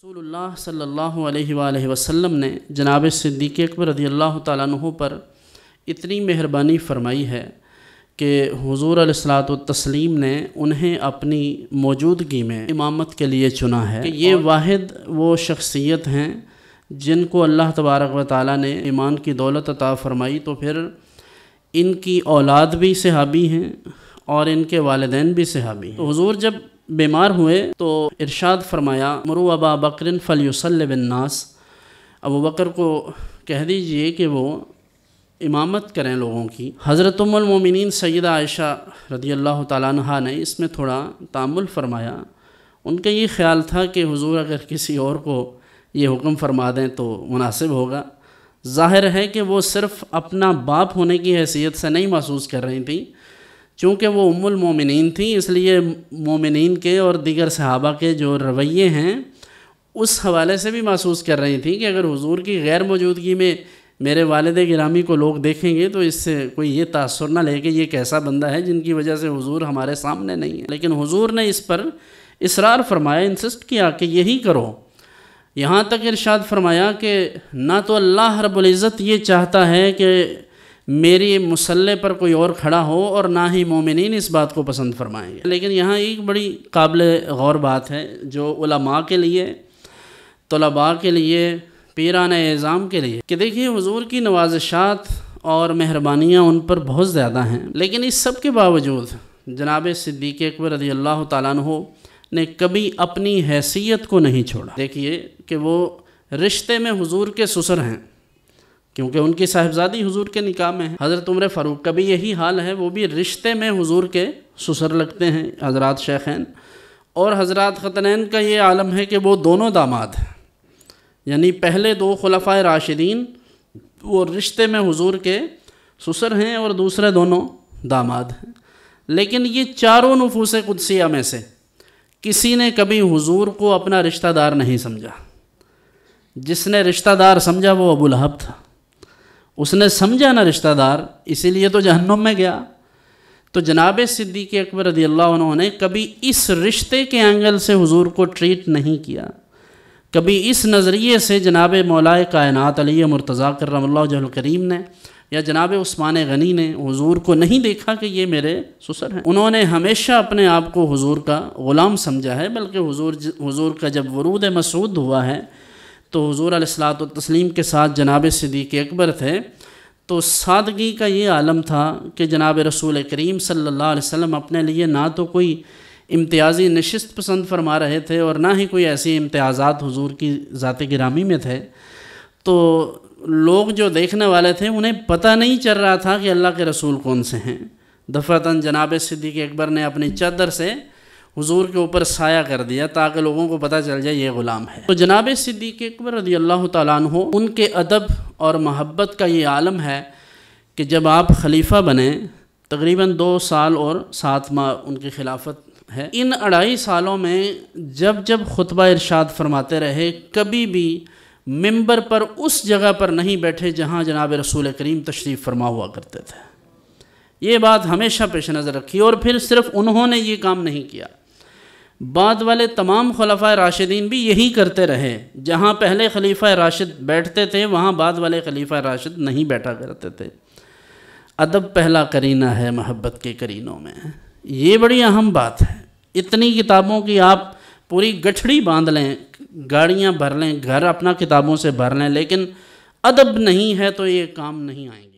रसूलुल्लाह सल्लल्लाहु अलैहि वसल्लम ने जनाब सिद्दीक़ अकबर रदी अल्लाह तु पर इतनी मेहरबानी फरमाई है कि हुजूर तस्लीम ने उन्हें अपनी मौजूदगी में इमामत के लिए चुना है कि ये वाहिद वो शख्सियत हैं जिनको अल्लाह तबारक व ताली ने ईमान की दौलत अता फ़रमाई तो फिर इनकी औलाद भी सहाबी हैं और इनके वालदेन भी सहाबी हैं। तो हुजूर जब बीमार हुए तो इरशाद फरमाया, मरु अबा बकर फ़लयुसलनास अबू बकर को कह दीजिए कि वो इमामत करें लोगों की। हज़रत उमिन सैदा आयशा रदी अल्लाह तहा ने इसमें थोड़ा तामुल फरमाया। उनका ये ख्याल था कि हुजूर अगर किसी और को ये हुक्म फरमा दें तो मुनासिब होगा। ज़ाहिर है कि वो सिर्फ़ अपना बाप होने की हैसियत से नहीं महसूस कर रही थी। चूँकि वो उम्मिन थी, इसलिए मोमिन के और दीगर सहाबा के जो रवैये हैं, उस हवाले से भी महसूस कर रही थी कि अगर हुजूर की गैर मौजूदगी में मेरे वालद गिरामी को लोग देखेंगे तो इससे कोई ये तासर ना ले कि ये कैसा बंदा है जिनकी वजह से हुजूर हमारे सामने नहीं है। लेकिन हुजूर ने इस पर इसरार फरमाया इंसिस्ट किया कि यही करो। यहाँ तक इरशाद फरमाया कि ना तो अल्लाह रब्ज़त ये चाहता है कि मेरी मुसल्ले पर कोई और खड़ा हो और ना ही मोमिन इस बात को पसंद फरमाएँगे लेकिन यहाँ एक बड़ी काबिल गौर बात है जो उलमा के लिए, तलबा के लिए, पीरान एज़ाम के लिए कि देखिए हजूर की नवाजशात और मेहरबानियाँ उन पर बहुत ज़्यादा हैं। लेकिन इस सब के बावजूद जनाब सिद्दीक़ अकबर रदी अल्लाह तु ने कभी अपनी हैसियत को नहीं छोड़ा। देखिए कि वो रिश्ते में हुजूर के ससुर हैं। क्योंकि उनकी साहिबजादी हुजूर के निकाह में है। हज़रत उम्र फ़ारूक का भी यही हाल है, वो भी रिश्ते में हुजूर के ससुर लगते हैं, हज़रत शेखैन और हज़रत ख़तनैन का ये आलम है कि वो दोनों दामाद हैं। यानी पहले दो खुलफ़ा राशिदीन, वो रिश्ते में हुजूर के ससुर हैं और दूसरे दोनों दामाद हैं। लेकिन ये चारों नफूस कुदसिया में से किसी ने कभी हुजूर को अपना रिश्तेदार नहीं समझा। जिसने रिश्तेदार समझा वो अबू लहब था। उसने समझा ना रिश्तेदार, इसीलिए तो जहन्नुम में गया। तो जनाब सिद्दीक़ अकबर रदी अल्लाह ने कभी इस रिश्ते के एंगल से हुजूर को ट्रीट नहीं किया। कभी इस नज़रिए से जनाब मौलाए कायनात अली मुर्तज़ा करम करीम ने या जनाब उस्मान गनी ने हुजूर को नहीं देखा कि ये मेरे ससुर हैं। उन्होंने हमेशा अपने आप को हुजूर का ग़ुलाम समझा है, बल्कि हुजूर हुजूर का जब वरूद मसूद हुआ है तो हजूर तस्लीम के साथ जनाब सिद्दीक़ अकबर थे। तो सादगी का ये आलम था कि जनाब रसूल करीम अलैहि वसल्लम अपने लिए ना तो कोई इम्तियाज़ी नशस्त पसंद फरमा रहे थे और ना ही कोई ऐसी इम्तियाज़ात हुजूर की ज़ात गिरामी में थे। तो लोग जो देखने वाले थे, उन्हें पता नहीं चल रहा था कि अल्लाह के रसूल कौन से हैं। दफ़ता जनाब सिद्दीक़ अकबर ने अपनी चादर से हुजूर के ऊपर साया कर दिया ताकि लोगों को पता चल जाए ये ग़ुलाम है। तो जनाब सिद्दीक़ अकबर रदी अल्लाह तु उनके अदब और महब्बत का ये आलम है कि जब आप खलीफा बने, तकरीबन दो साल और सात माह उनकी खिलाफत है। इन अढ़ाई सालों में जब जब खुतबा इरशाद फरमाते रहे, कभी भी मंबर पर उस जगह पर नहीं बैठे जहाँ जनाब रसूल करीम तशरीफ़ फरमा हुआ करते थे। ये बात हमेशा पेश नज़र रखी और फिर सिर्फ़ उन्होंने ये काम नहीं किया। बाद वाले तमाम खलफा राशिदीन भी यही करते रहे। जहाँ पहले खलीफा राशिद बैठते थे, वहाँ बाद वाले खलीफा राशिद नहीं बैठा करते थे। अदब पहला करीना है महब्बत के करीनों में। ये बड़ी अहम बात है। इतनी किताबों की आप पूरी गठड़ी बाँध लें, गाड़ियाँ भर लें, घर अपना किताबों से भर लें, लेकिन अदब नहीं है तो ये काम नहीं आएँगे।